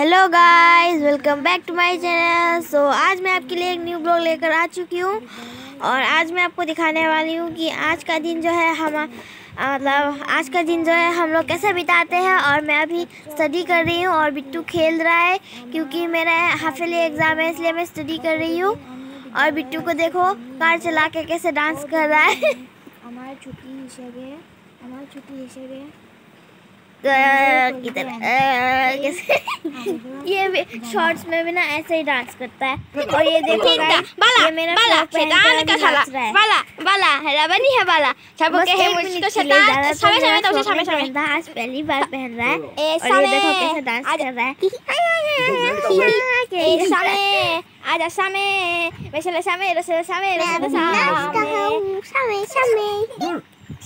Hello guys welcome back to my channel so आज मैं आपके लिए एक न्यू ब्लॉग लेकर आ चुकी हूँ। और आज मैं आपको दिखाने वाली हूँ कि आज का दिन जो है हम मतलब आज का दिन जो है हम लोग कैसे बिताते हैं। और मैं अभी स्टडी कर रही हूँ और बिट्टू खेल रहा है, क्योंकि मेरा हाफिली एग्ज़ाम है, इसलिए मैं स्टडी कर रही हूँ। और बिट्टू को देखो, कार चला के कैसे डांस कर रहा है। हमारी छुट्टी हिसाब है, हमारी छुट्टी हिसाब है। किधर कैसे? ये भी शॉर्ट्स में भी ना ऐसे ही डांस करता है। और ये देखो guys, ये मेरा बाला शैतान का साला है। बाला बाला है बनी है बाला। सब के है मुझको शैतान समय समय तो तो मैं समय समय आज पहली बार पहन रहा है। और ये देखो कैसे डांस कर रहा है। ए समय आजा समय वैसे समय रसे समय रसे समय समय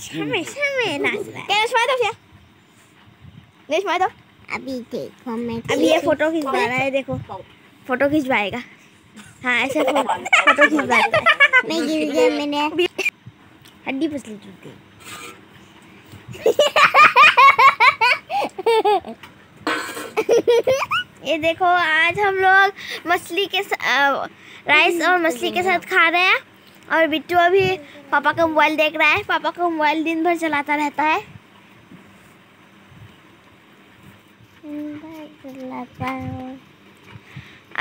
समय नाच रहा है। क्या नस्मा तो क्या नस्मा तो। अभी देखो मैं अभी ये फ़ोटो खिंचवा रहा है देखो। फ़ोटो खिंचवाएगा। हाँ ऐसे फ़ोटो खिंचवाता है मैं गिर गया मैंने हड्डी पसली टूट गई ये देखो आज हम लोग मछली के राइस और मछली के साथ खा रहे हैं। और बिट्टू अभी पापा का मोबाइल देख रहा है। पापा का मोबाइल दिन भर चलाता रहता है।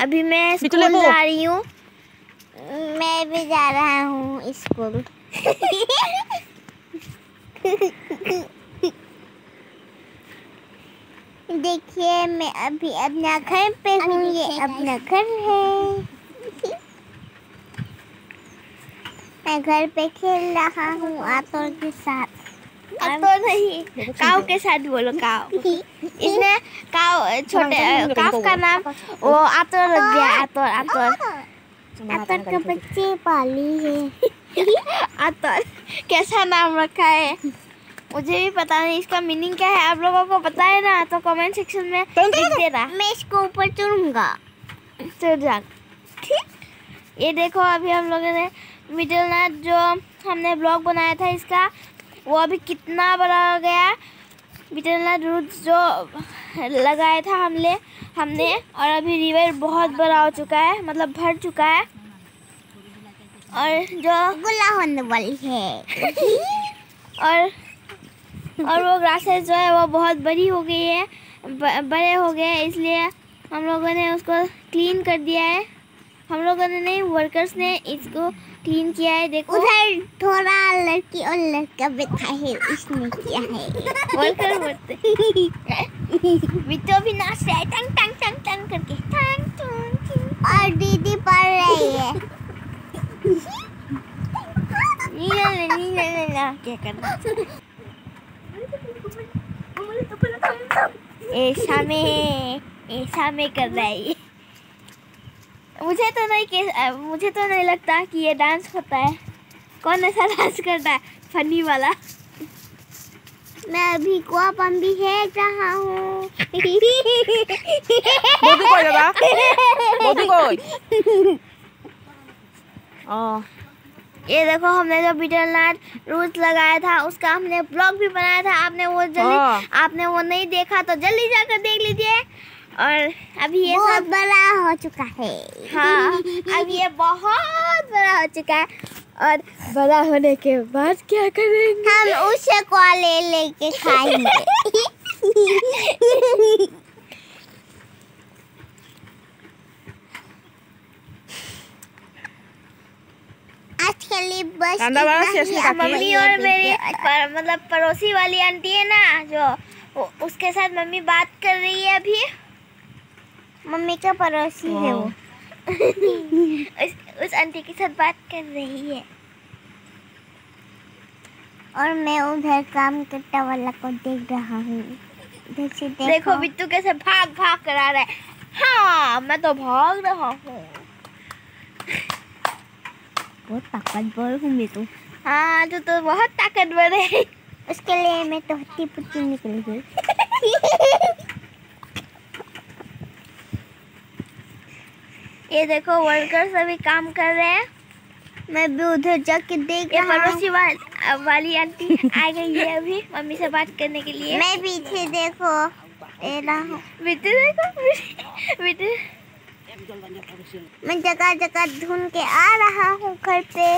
अभी मैं स्कूल जा रही हूँ। मैं भी जा रहा हूँ स्कूल। देखिए मैं अभी अपना घर पे हूँ ये अपना घर है। मैं घर पे खेल रहा हूँ आतोर के साथ। तो नहीं। काव के साथ बोलो काव। इसने काव छोटे काव का नाम वो आतोर रख दिया आतोर आतोर। आतोर के बच्चे पाली है। आतोर कैसा नाम रखा है? मुझे भी पता नहीं इसका मीनिंग क्या है? आप लोगों को पता है ना? तो कमेंट सेक्शन में लिख देना। मैं इसको ऊपर चढ़ूँगा चल जा। ये देखो अभी हम लोगों ने मिडिल नाथ जो हमने ब्लॉग बनाया था इसका वो अभी कितना बड़ा हो गया नाथ रूट जो लगाया था हमने हमने और अभी रिवर बहुत बड़ा हो चुका है मतलब भर चुका है। और जो गुला होने वाली है। और और वो ग्रासेस जो है वो बहुत बड़ी हो गई है बड़े हो गए हैं, इसलिए हम लोगों ने उसको क्लीन कर दिया है। हम लोगों ने नहीं वर्कर्स ने इसको क्लीन किया है देखो। उधर थोड़ा लड़की और लड़का बैठा है इसने किया है। वर्कर बोलते बिट्टो भी नाच रहा है टंग टंग टंग टंग करके। टंग टंग। और दीदी पढ़ रही है। नीला नीला नीला क्या करना? ऐसा में ऐसा में कर रहा है। मुझे तो नहीं के मुझे तो नहीं लगता कि ये डांस होता है। कौन ऐसा डांस करता है? फनी वाला। मैं अभी कुआ पंपी है रहा हूँ। ये देखो हमने जो बिटल बीटलनाथ रूल्स लगाया था उसका हमने ब्लॉग भी बनाया था। आपने वो जल्दी हाँ। आपने वो नहीं देखा तो जल्दी जाकर देख लीजिए। और अभी ये बहुत सब बड़ा हो चुका है। हाँ अब ये बहुत बड़ा हो चुका है। और बड़ा होने के बाद क्या करेंगे? हम उसे कुआ ले लेके खाएँगे। आज के लिए बस। मम्मी और मेरी पर, मतलब पड़ोसी वाली आंटी है ना जो उसके साथ मम्मी बात कर रही है अभी। मम्मी का पड़ोसी है वो। उस, उस आंटी के साथ बात कर रही है। और मैं उधर काम करता वाला को देख रहा हूँ। देखो, देखो बिट्टू कैसे भाग भाग कर आ रहा है। हाँ मैं तो भाग रहा हूँ। बहुत ताकतवर हूँ मैं तो। हाँ तू तो बहुत ताकतवर है। उसके लिए मैं तो हट्टी पुट्टी निकल गई। ये देखो वर्कर्स अभी काम कर रहे हैं। मैं भी उधर जाके देख ये रहा हूँ। पड़ोसी वाल, आंटी आ गई है अभी मम्मी से बात करने के लिए। मैं पीछे देखो देखो मैं जगह जगह ढूंढ के आ रहा हूँ घर पे।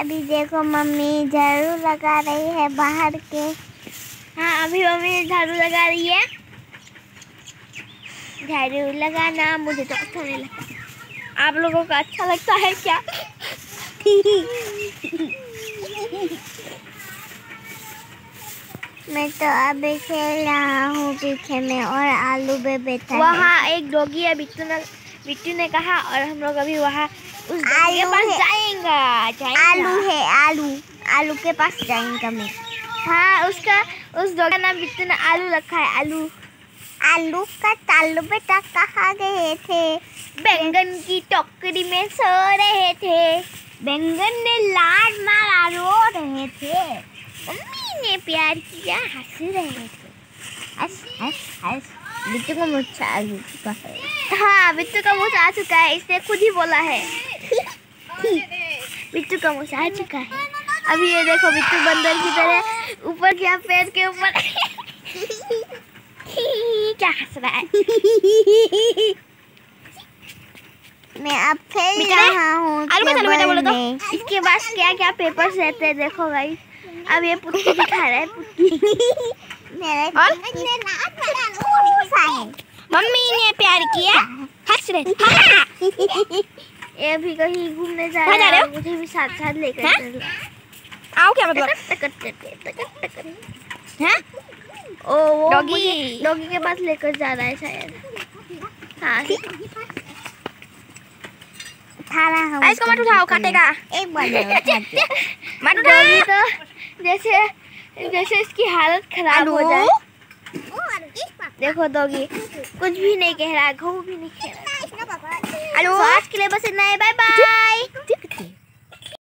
अभी देखो मम्मी झाड़ू लगा रही है बाहर के। हाँ अभी मम्मी झाड़ू लगा रही है। झाड़ू लगाना मुझे तो अच्छा नहीं लगता। आप लोगों को अच्छा लगता है क्या? मैं तो अभी खेल रहा हूँ पीछे में और आलू पे बैठा वहाँ एक डोगी है बिट्टू ने बिट्टू ने कहा और हम लोग अभी वहाँ उस डॉगी के पास। जाएँगा जाएँगा। आलू है आलू। आलू के पास जाएँगे मैं हाँ उसका उस डॉगी का नाम बिट्टू ने आलू रखा है आलू। आलू का तालू बेटा कहाँ गए थे? बैंगन की टोकरी में सो रहे थे। बैंगन ने लाड मारा रो रहे थे। मम्मी ने प्यार किया, हंस रहे थे। हंस हंस हंस। बिट्टू का मुझसे आलू चुका है। हाँ बिट्टू का मुँह आ चुका है, इसने खुद ही बोला है। बिट्टू का मुँह आ चुका है। अभी ये देखो, बिट्टू बंदर की तरह ऊपर गया पेड़ के ऊपर क्या हंस रहा है मैं अब खेल रहा हूँ तो। इसके पास क्या क्या पेपर्स रहते हैं देखो भाई अब ये पुट्टी दिखा रहा है पुट्टी है मम्मी ने प्यार किया हंस रहे हाँ। ये भी कहीं घूमने जा रहा है? मुझे भी साथ साथ लेकर हाँ? चल। आओ क्या मतलब? हैं? ओ वो डॉगी। डॉगी के पास लेकर जा रहा है शायद। हाँ। हूँ इसको मत उठाओ काटेगा। एक बार मत तो जैसे जैसे इसकी हालत खराब हो जाए। देखो डॉगी कुछ भी नहीं कह रहा घू भी नहीं कह रहा आलू तो आज के लिए बस इतना ही। Bye bye